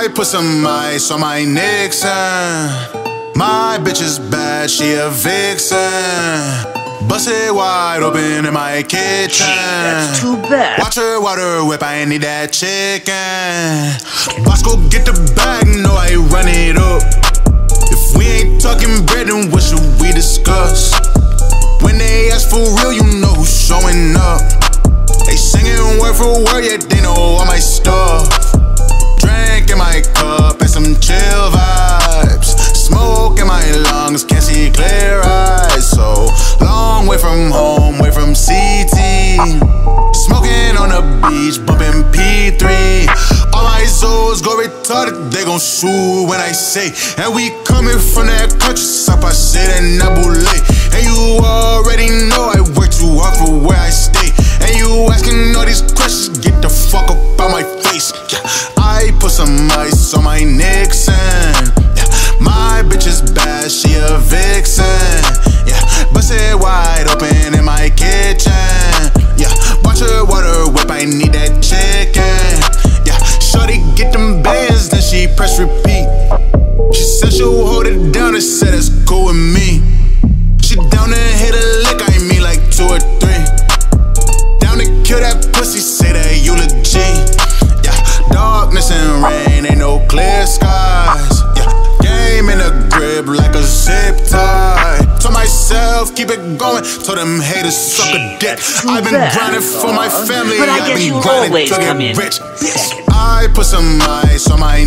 I put some ice on my Nixon. My bitch is bad, she a vixen. Bust it wide open in my kitchen. That's too bad. Watch her water whip, I need that chicken. Boss, go get the bag, no, I run it up. If we ain't talking bread, then what should we discuss? When they ask for real, you know who's showing up. They singing word for word, yet they know all go retarded, they gon' sue when I say. And we coming from that country, Sapa City and I Nabule. And you already know I work too hard for where I stay. And you asking all these questions, get the fuck up out my face. Yeah. I put some ice on my Nixon. Said she'll hold it down and said it's cool with me. She down and hit a lick, I mean like two or three. Down to kill that pussy, say that eulogy. Yeah, darkness and rain, ain't no clear skies. Yeah, game in the grip like a zip tie. Told myself, keep it going. Told them haters suck a dick. I've been grinding for my family. But I I've guess been you grinding always to come get in rich. second. I put some ice on my